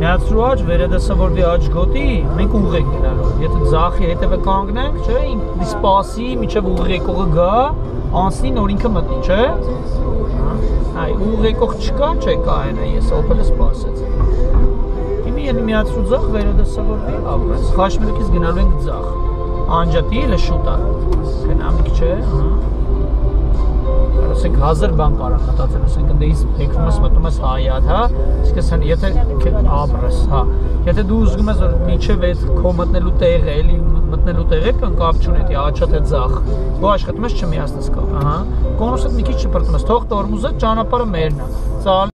միացրու աճ, վերադասավորվի աճ գոտի, մենք ուղղ ենք գնալու։ Եթե ձախի հետևը կանգնենք, չէ, ինքը սպասի, միջև ուղղեկողը գա, անցնի նոր ինքը մտնի, չէ։ Այ ուղղեկող չկա, չէ, կա այնա, ես Opel-ը սպասեց։ Հիմի ելի միացրու ձախ, վերադասավորվի, ապրես։ Խաշմերուկից գնալու ենք ձախ։ Անջատի էլ շուտա։ Գնամիք, չէ, հա 1000 բան կարա մտածել, ասենք դե իս եկվում ես մտնում ես հայատ, հա, իսկ ասեն եթե ապրես, հա, եթե դու ուզում ես որ միջև այդ քո մտնելու տեղը, էլի մտնելու տեղը կան կապ չունի, դի աչա թե ձախ, դու աշխատում ես չմիացնես կա, ահա, կոնուսը մի քիչ չպրտում ես, թող տորմուզը ճանապարհը մերն է,